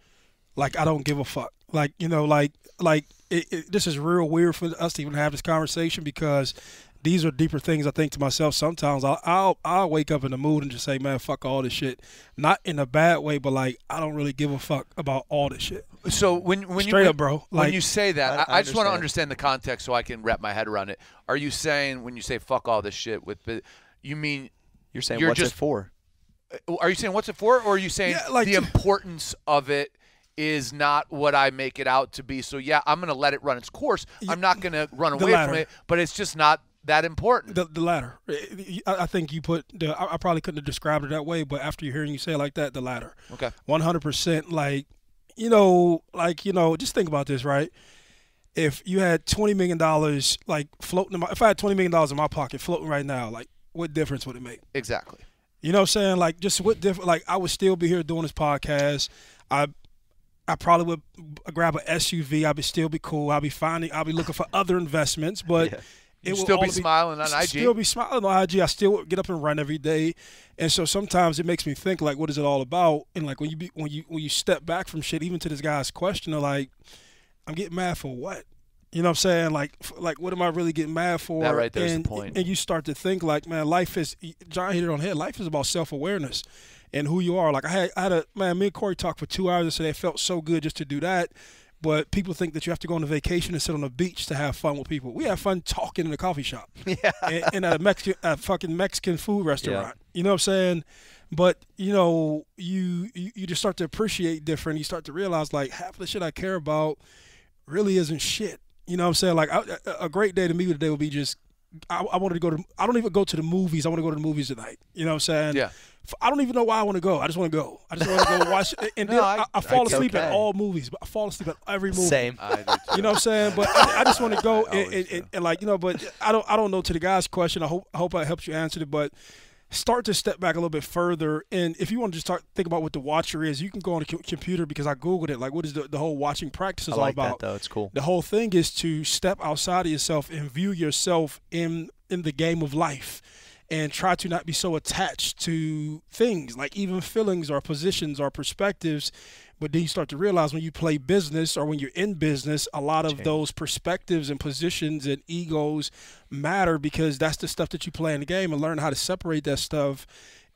Like I don't give a fuck. Like you know, like like it, it, this is real weird for us to even have this conversation because these are deeper things I think to myself. Sometimes I'll, I'll I'll wake up in the mood and just say, man, fuck all this shit. Not in a bad way, but like I don't really give a fuck about all this shit. So when when Straight you up, bro. when Like- you say that, I- I, I I just want to understand. understand the context so I can wrap my head around it. Are you saying when you say fuck all this shit with, you mean you're saying you're what's just it for? Uh, are you saying what's it for, or are you saying Yeah, like the importance of it is not what I make it out to be? So yeah, I'm going to let it run its course. I'm not going to run the away from it, but it's just not that important. The, the latter. Eh, eh, I, I think you put the. I, probably couldn't have described it that way, but after you hearing you say it like that, the latter. okay. One hundred percent. Like, you know, like you know, just think about this, right? If you had twenty million dollars, like floating, in my, if I had twenty million dollars in my pocket floating right now, like, what difference would it make? Exactly. You know what I'm saying? Like, just what different? Like, I would still be here doing this podcast. I, I probably would grab an SUV. I'd be still be cool. I'd be finding. I'd be looking for other investments, but. Yeah. It will still all be smiling on IG. Still be smiling on IG. I still get up and run every day, and so sometimes it makes me think like, what is it all about? And like when you be, when you when you step back from shit, even to this guy's question, of like, I'm getting mad for what? You know what I'm saying? Like, like what am I really getting mad for? That right there's the and, point. And you start to think like, man, life is. John hit it on the head. Life is about self awareness and who you are. Like I had, I had a man. Me and Cory talked for two hours yesterday. It felt so good just to do that. But people think that you have to go on a vacation and sit on a beach to have fun with people. We have fun talking in a coffee shop Yeah. and, and at a Mexican, a fucking Mexican food restaurant. Yeah. You know what I'm saying? But you know, you, you you just start to appreciate different. You start to realize like half of the shit I care about really isn't shit. You know what I'm saying? Like I, a a great day to me today would be just I, I wanted to go to. I don't even go to the movies. I want to go to the movies tonight. You know what I'm saying? Yeah. F- I don't even know why I want to go. I just want to go. I just want to go watch. And No, then I- I, I fall It's asleep at all movies. But I fall asleep at every movie. Same. I do too. You know what I'm saying? But I, I just want to go and, and, and, and like you know, but I don't I don't know to the guy's question. I hope I hope I helped you answer it, but start to step back a little bit further. And if you want to just start think about what the watcher is, you can go on the computer because I googled it. Like, what is the, the whole watching practice is I all like about? that though. It's cool. The whole thing is to step outside of yourself and view yourself in in the game of life and try to not be so attached to things like even feelings or positions or perspectives but then you start to realize when you play business or when you're in business a lot of those perspectives and positions and egos matter because that's the stuff that you play in the game and learn how to separate that stuff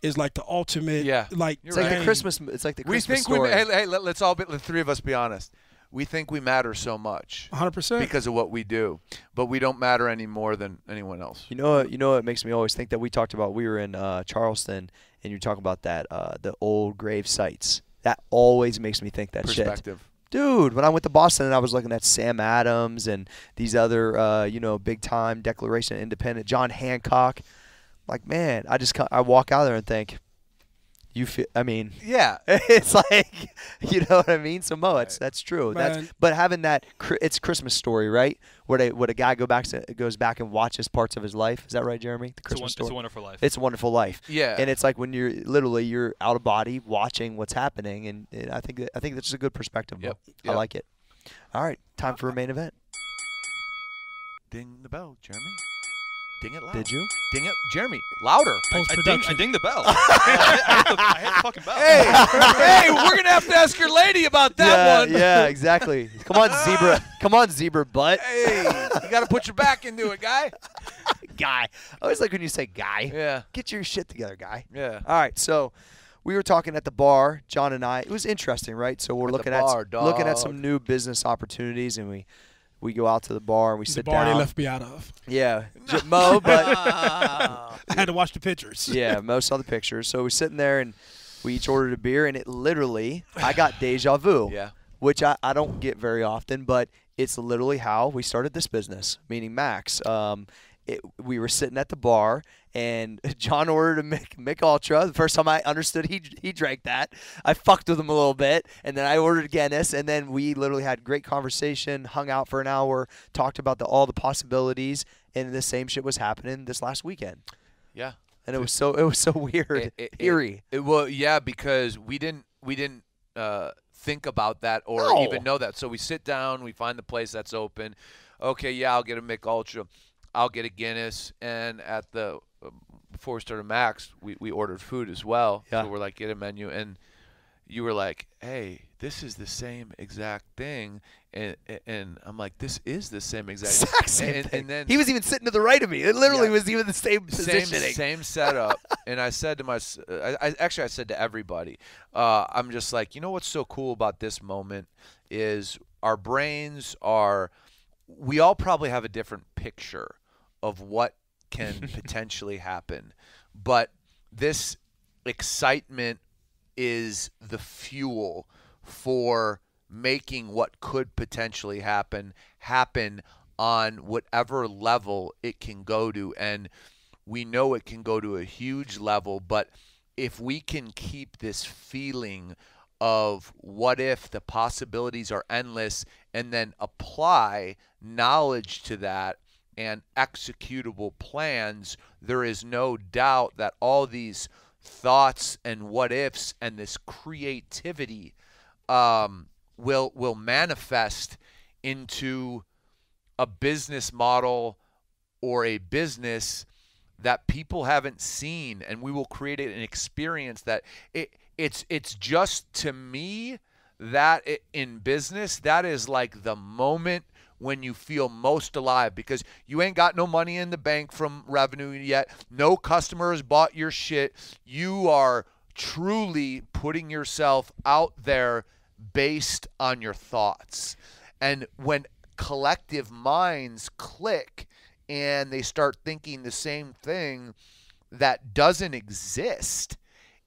is like the ultimate Yeah, like It's like right. the Christmas. It's like the Christmas we Christmas think we. story. Hey, hey, let, us all be the three of us be honest. We think we matter so much 100%. because of what we do, but we don't matter any more than anyone else. You know, what- you know what makes me always think that we talked about. We were in uh, Charleston, and you talk about that uh, the old grave sites. That always makes me think that shit. Perspective. Dude, when I went to Boston and I was looking at Sam Adams and these other, uh, you know, big time Declaration of Independence, John Hancock, like man, I just I walk out there and think, you feel. I mean, Yeah. it's like, you know what I mean. So Mo, it's that's true. Man. That's but having that, it's Christmas story, right? Where they, where a guy go back to, goes back and watches parts of his life. Is that right, Jeremy? The It's a, Christmas one, story. it's a wonderful life. It's a wonderful life. Yeah. And it's like when you're literally you're out of body watching what's happening, and, and I think that, I think that's a good perspective. Mo. Yep, I like it. All right, time for a main event. Ding the bell, Jeremy. Ding it loud. Did you? Ding it, Jeremy. Louder. I, ding, I Post-production. ding the bell. I, hit the, I hit the fucking bell. Hey, hey, we're gonna have to ask your lady about that yeah, one. yeah, exactly. Come on, zebra. Come on, zebra butt. Hey, you got to put your back into it, guy. guy. I always like when you say guy. Yeah. Get your shit together, guy. Yeah. All right, so we were talking at the bar, John and I. It was interesting, right? So we're At looking bar, at looking at some new business opportunities, and we we go out to the bar and we the sit bar down. they left me out of. Yeah, J- Mo, but I had to watch the pictures. yeah, Mo saw the pictures. So we're sitting there and we each ordered a beer, and it literally, I got deja vu. Yeah. Which I, I don't get very often, but it's literally how we started this business, meaning Max. Um, it, we were sitting at the bar, and John ordered a Mick, Mich Ultra. The first time I understood he he drank that, I fucked with him a little bit, and then I ordered Guinness, and then we literally had great conversation, hung out for an hour, talked about the, all the possibilities, and the same shit was happening this last weekend, Yeah. and it was so it was so weird, It- it- eerie. It, well, yeah, because we didn't we didn't uh, think about that or No. even know that. So we sit down, we find the place that's open. Okay, yeah, I'll get a Mich Ultra. I'll get a Guinness, and at the um, before we started Max, we, we ordered food as well. Yeah. So we're like, get a menu, and you were like, hey, this is the same exact thing, and and I'm like, this is the same exact, Exact same and, thing. and then he was even sitting to the right of me. It literally Yeah. was even the same same positioning. same setup and i said to my I, I actually i said to everybody uh, i'm just like you know what's so cool about this moment is our brains are we all probably have a different picture of what can potentially happen. But this excitement is the fuel for making what could potentially happen happen on whatever level it can go to. And we know it can go to a huge level but if we can keep this feeling of what if the possibilities are endless and then apply knowledge to that and executable plans, there is no doubt that all these thoughts and what ifs and this creativity um, will will manifest into a business model or a business that people haven't seen. And we will create an experience that it it's it's just to me that i- in business that is like the moment when you feel most alive because you ain't got no money in the bank from revenue yet. No customers bought your shit. You are truly putting yourself out there based on your thoughts. And when collective minds click and they start thinking the same thing that doesn't exist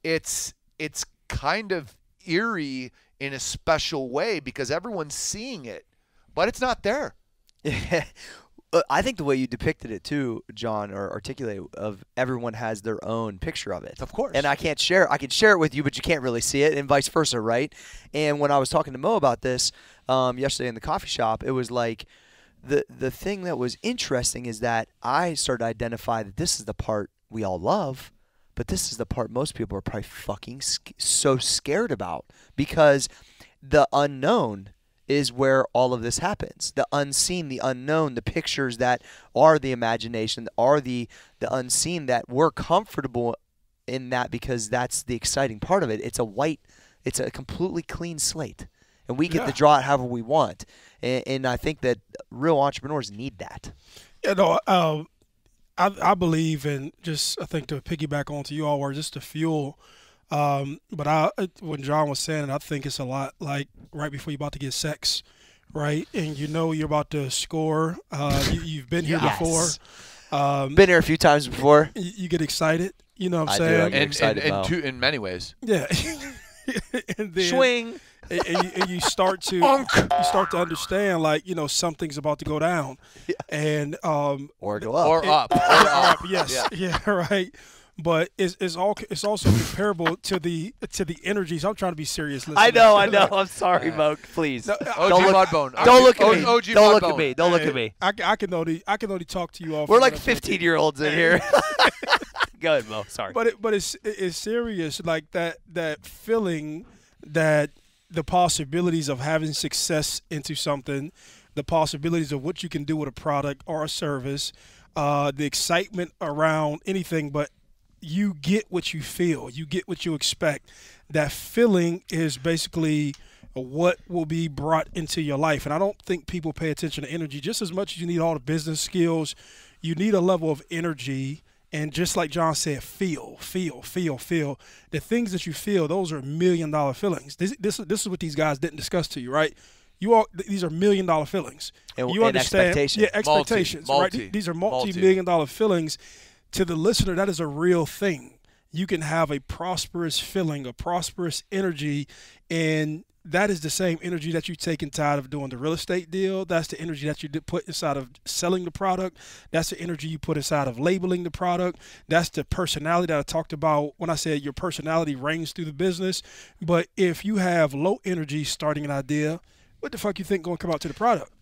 it's it's kind of eerie in a special way because everyone's seeing it but it's not there I think the way you depicted it too, John, or articulate of everyone has their own picture of it. Of course. And I can't share. I can share it with you, but you can't really see it, and vice versa, right? And when I was talking to Mo about this um, yesterday in the coffee shop, it was like the the thing that was interesting is that I started to identify that this is the part we all love, but this is the part most people are probably fucking so scared about because the unknown is where all of this happens. The unseen, the unknown, the pictures that are the imagination, are the the unseen that we're comfortable in that because that's the exciting part of it. It's a white, it's a completely clean slate, and we get Yeah. to draw it however we want. And, and I think that real entrepreneurs need that. You know, uh, I, I believe and just I think to piggyback onto you all were just to fuel. Um, but I when John was saying it, I think it's a lot like right before you're about to get sex. right? And you know you're about to score. Uh, you, you've been here Yes. before. Um, Been here a few times before. you, you get excited. You know what I'm I do, I saying? get And, and, excited, and Mo. two, in many ways. Yeah. and then, Swing. and, and you, and you start to you start to understand like you know something's about to go down, and um, Or go up. Or up. Or up. yes, yeah. right. But it's, it's all it's also comparable to the to the energies. I'm trying to be serious. I know, I know. I'm sorry, Mo. Please. OG Don't look- Mudbone. Don't look at me. OG Don't look at me. Don't look at me. I, I can only I can only talk to you off. We're like 15 year olds in here. Go ahead, Mo. Sorry. But it, but it's it's serious. Like that that feeling that the possibilities of having success into something, the possibilities of what you can do with a product or a service, uh, the excitement around anything, but you get what you feel, you get what you expect. That feeling is basically what will be brought into your life. And I don't think people pay attention to energy just as much as you need all the business skills. You need a level of energy. And just like John said, feel, feel, feel, feel. The things that you feel, those are million dollar feelings. This, this, this is what these guys didn't discuss to you, right? You all, th- these are million dollar feelings. And- you and understand? expectation. Yeah, Multi, expectations. right? multi, These are multi. multi million dollar feelings. To the listener, that is a real thing. You can have a prosperous feeling, a prosperous energy, and that is the same energy that you take inside of doing the real estate deal. That's the energy that you put inside of selling the product. That's the energy you put inside of labeling the product. That's the personality that I talked about when I said your personality reigns through the business. But if you have low energy starting an idea, what the fuck you think going to come out to the product?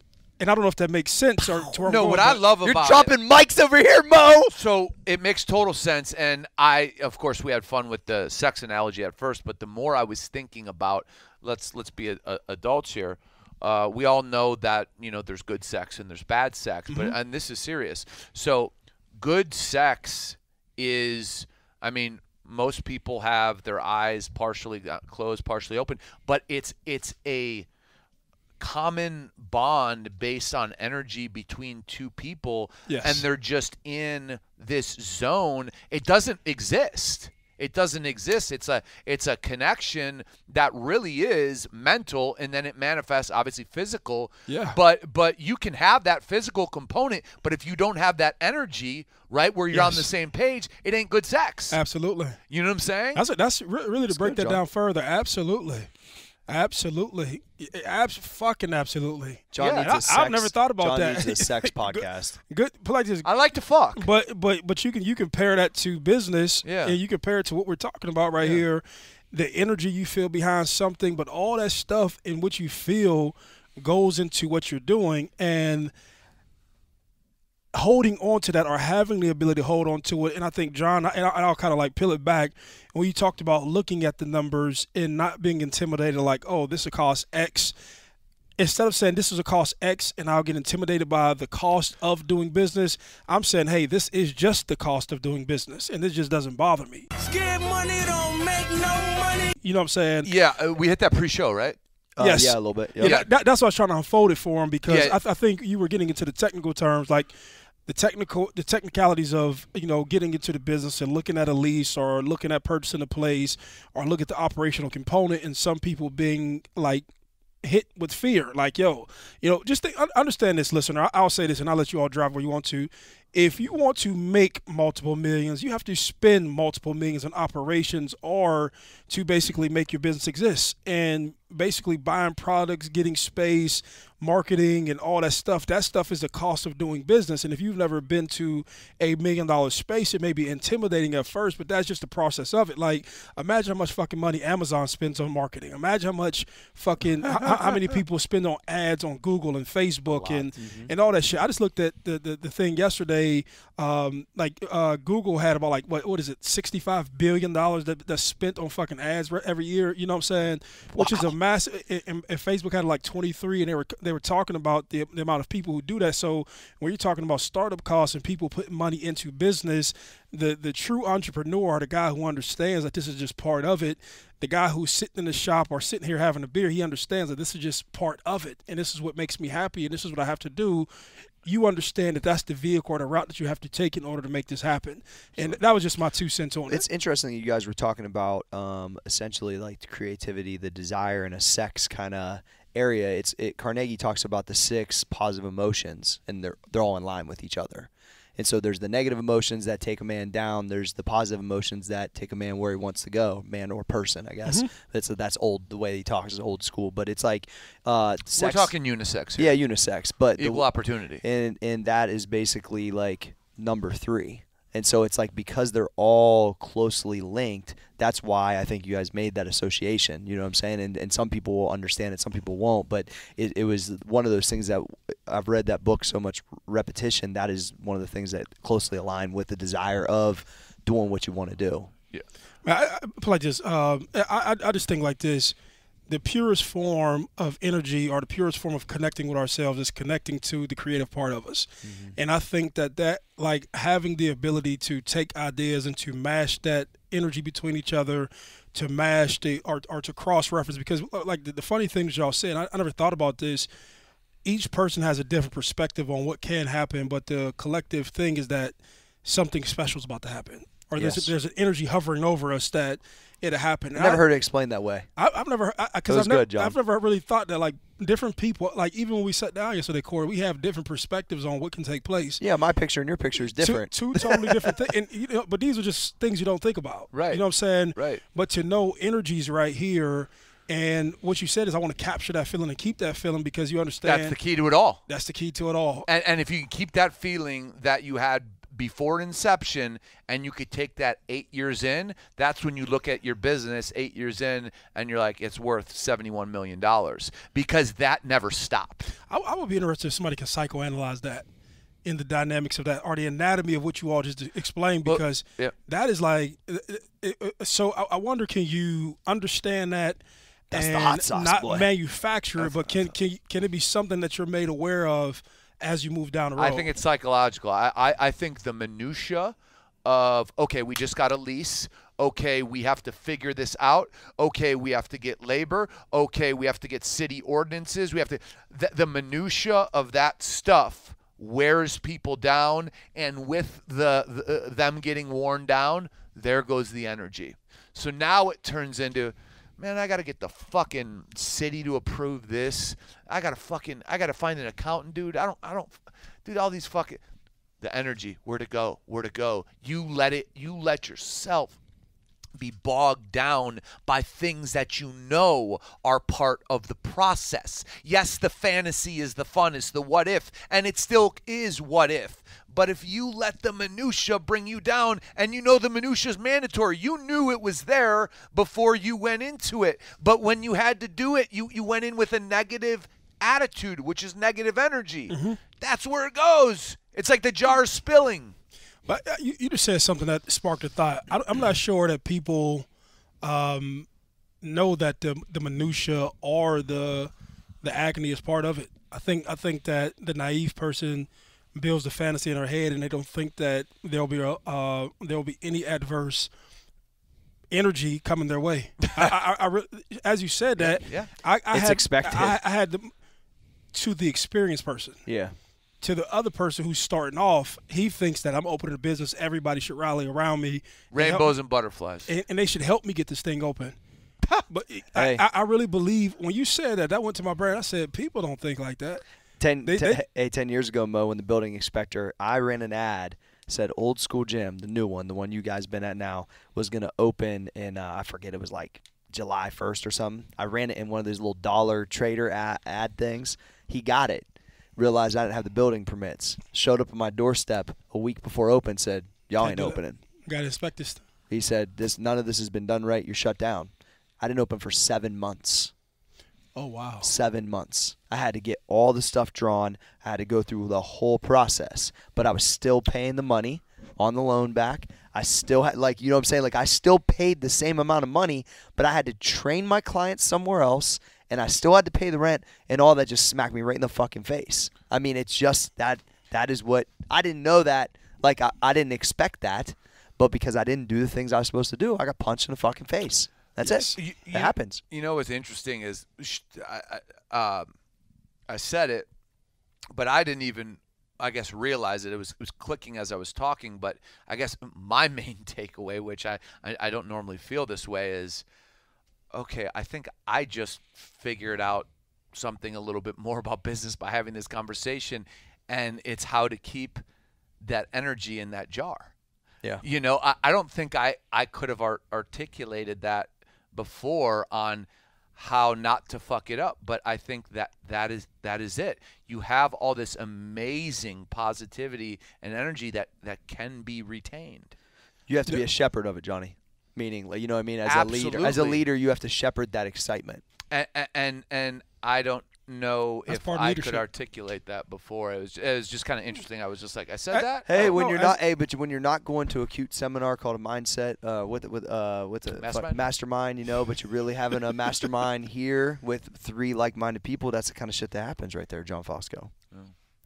And I don't know if that makes sense or to No, what I but- love You're about it- dropping mics over here, Mo. So it makes total sense, and I, of course, we had fun with the sex analogy at first, but the more I was thinking about, let's let's be a, a, adults here. Uh, we all know that you know there's good sex and there's bad sex, but and this is serious. So good sex is, I mean, most people have their eyes partially uh, closed, partially open, but it's it's a common bond based on energy between two people Yes. and they're just in this zone it doesn't exist it doesn't exist it's a it's a connection that really is mental and then it manifests obviously physical Yeah. but but you can have that physical component but if you don't have that energy right where you're on the same page it ain't good sex Absolutely. you know what i'm saying That's that's really to break that John. down further. Absolutely, absolutely, abs- fucking absolutely. John Yeah, needs I- a sex. I've never thought about John that. needs a sex podcast. Good, but like i like to fuck but but but you can you compare that to business, Yeah. and you compare it to what we're talking about right here, the energy you feel behind something, but all that stuff in which you feel goes into what you're doing, and holding on to that or having the ability to hold on to it. And I think John, and, I, and I'll kind of like peel it back. When you talked about looking at the numbers and not being intimidated, like, oh, this will cost X. Instead of saying this is a cost X and I'll get intimidated by the cost of doing business, I'm saying, hey, this is just the cost of doing business, and this just doesn't bother me. Scared money don't make no money. You know what I'm saying? yeah uh, we hit that pre-show right Uh, Yes. Yeah, a little bit. Yeah, Yeah. that, that- that's what I was trying to unfold it for him because Yeah. I, th- I think you were getting into the technical terms, like the technical, the technicalities of you know getting into the business and looking at a lease or looking at purchasing a place or look at the operational component, and some people being like hit with fear, like yo, you know, just think, understand this, listener. I'll say this, and I'll let you all drive where you want to. If you want to make multiple millions, you have to spend multiple millions on operations or to basically make your business exist. And basically buying products, getting space, marketing, and all that stuff, that stuff is the cost of doing business. And if you've never been to a million dollar space, it may be intimidating at first, but that's just the process of it. Like, imagine how much fucking money Amazon spends on marketing. Imagine how much fucking, how, how many people spend on ads on Google and Facebook and, mm-hmm. and all that shit. I just looked at the, the, the thing yesterday. Um, like, uh, Google had about like, what, what is it, $65 billion that, that's spent on fucking ads every year. You know what I'm saying? Which is a massive, and, and Facebook had like 23 and they were, they were talking about the, the amount of people who do that. So when you're talking about startup costs and people putting money into business, the, the true entrepreneur, the guy who understands that this is just part of it, the guy who's sitting in the shop or sitting here having a beer, he understands that this is just part of it. And this is what makes me happy. And this is what I have to do. You understand that that's the vehicle or the route that you have to take in order to make this happen. And that was just my two cents on It's it. It's interesting that you guys were talking about um, essentially like the creativity, the desire, and a sex kind of area. It's it, Carnegie talks about the six positive emotions, and they're they're all in line with each other. And so there's the negative emotions that take a man down. There's the positive emotions that take a man where he wants to go, man or person, I guess. That's that's old. The way he talks is old school, but it's like uh, We're talking unisex here. yeah, unisex, but the- Equal opportunity. and and that is basically like number three. And so it's like because they're all closely linked, that's why I think you guys made that association. You know what I'm saying? And and some people will understand it, some people won't. But it, it was one of those things that I've read that book so much repetition. That is one of the things that closely align with the desire of doing what you want to do. I, I like this. Um, I, I I just think like this. The purest form of energy, or the purest form of connecting with ourselves, is connecting to the creative part of us. And I think that that like having the ability to take ideas and to mash that energy between each other, to mash the or, or to cross reference. Because uh, like the, the funny thing that y'all said, I, I never thought about this. Each person has a different perspective on what can happen, but the collective thing is that something special is about to happen, or Yes. there's there's an energy hovering over us that it'll happen. I never heard it explained that way. I, I've never because I've never. I've never really thought that like different people like even when we sat down yesterday, Cory, we have different perspectives on what can take place. Yeah, my picture and your picture is different. Two, two totally different things, and you know, but these are just things you don't think about. Right. You know what I'm saying? Right. But to know energy's right here, and what you said is I want to capture that feeling and keep that feeling because you understand That's the key to it all. that's the key to it all. And, and if you can keep that feeling that you had before inception and you could take that eight years in, that's when you look at your business eight years in and you're like, it's worth $71 million because that never stopped. I, I would be interested if somebody can psychoanalyze that in the dynamics of that or the anatomy of what you all just explained Well, because yeah. that is like uh, uh, uh, so I, wonder can you understand that That's the and hot sauce, not boy. manufacture it but can, can can it be something that you're made aware of as you move down the road I think it's psychological. I, I, I think the minutia of okay, we just got a lease. Okay, we have to figure this out. Okay, we have to get labor. Okay, we have to get city ordinances. We have to the, the minutia of that stuff wears people down, and with the, the uh, them getting worn down, there goes the energy. So now it turns into man, I gotta get the fucking city to approve this. I gotta fucking, I gotta find an accountant, dude. I don't, I don't, dude. All these fucking, the energy, where to go, where to go. You let it, you let yourself be bogged down by things that you know are part of the process. Yes, the fantasy is the fun, is the what if, and it still is what if. But if you let the minutia bring you down, and you know the minutia is mandatory, you knew it was there before you went into it. But when you had to do it, you you went in with a negative attitude, which is negative energy. That's where it goes. It's like the jar spilling. But uh, you, you just said something that sparked a thought. I, I'm not sure that people um, know that the the minutia or the the agony is part of it. I think I think that the naive person builds the fantasy in their head, and they don't think that there'll be a uh, there'll be any adverse energy coming their way. I, I, I, as you said that, yeah. I, I It's had, expected. I, had the, to the experienced person Yeah. to the other person who's starting off, he thinks that I'm opening a business. Everybody should rally around me. and Rainbows and butterflies. and, and they should help me get this thing open. But Hey. I really believe when you said that, that went to my brain. I said, people don't think like that. Ten, They- te- they- hey, 10 years ago, Mo, when the building inspector, I ran an ad, said old school gym, the new one, the one you guys been at now, was going to open in, uh, I forget, it was like July 1st or something. I ran it in one of those little dollar trader ad, ad things. He got it. Realized I didn't have the building permits. Showed up at my doorstep a week before open, said, y'all ain't opening. Got to inspect this. He said, this none of this has been done right. You're shut down. I didn't open for seven months. Oh wow. seven months. I had to get all the stuff drawn. I had to go through the whole process, but I was still paying the money on the loan back. I still had, like, you know what I'm saying? Like, I still paid the same amount of money, but I had to train my clients somewhere else, and I still had to pay the rent, and all that just smacked me right in the fucking face. I mean, it's just that, that is what, I didn't know that. Like, I, I didn't expect that, but because I didn't do the things I was supposed to do, I got punched in the fucking face. That's it. You- it happens. You know what's interesting is I, I, um, I said it, but I didn't even, I guess, realize it. It was it was clicking as I was talking. But I guess my main takeaway, which I, I, I don't normally feel this way, is okay. I think I just figured out something a little bit more about business by having this conversation, and it's how to keep that energy in that jar. Yeah. You know, I, I don't think I, I could have art- articulated that before on how not to fuck it up, but I think that that is that is it. You have all this amazing positivity and energy that that can be retained. You have to be a shepherd of it, Johnny. Meaning, like, you know what I mean? As a leader, as a leader, you have to shepherd that excitement. and and and I don't know That's if I leadership. could articulate that before. It was it was just kind of interesting. I was just like, I said that. Hey, Oh, when no, you're as- not, hey, but when you're not going to a cute seminar called a mindset, uh, with with uh, what's a Mastermind? mastermind, you know, but you're really having a mastermind here with three like-minded people. That's the kind of shit that happens right there, John Fosco.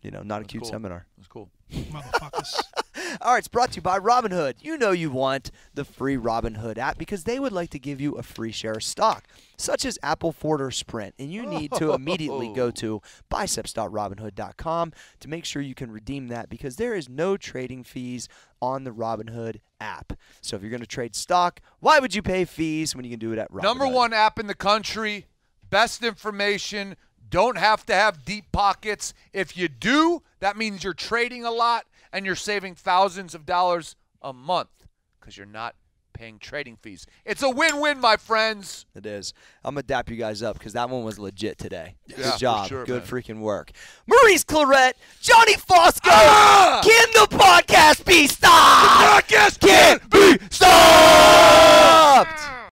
You know, not a cute cool. seminar. That's cool. Motherfuckers. All right, it's brought to you by Robinhood. You know you want the free Robinhood app because they would like to give you a free share of stock, such as Apple, Ford, or Sprint. And you need to immediately go oh. to biceps.robinhood.com to make sure you can redeem that because there is no trading fees on the Robinhood app. So if you're going to trade stock, why would you pay fees when you can do it at Robinhood? Number one app in the country, best information. Don't have to have deep pockets. If you do, that means you're trading a lot and you're saving thousands of dollars a month because you're not paying trading fees. It's a win-win, my friends. It is. I'm gonna dap you guys up because that one was legit today. Good job. sure, Good man. freaking work. Maurice Clarett, Johnny Fosco. Ah! Can the podcast be stopped? The Podcast can't be stopped.